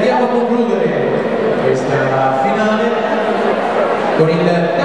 andiamo a concludere questa finale con il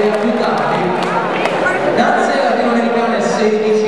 Gracias.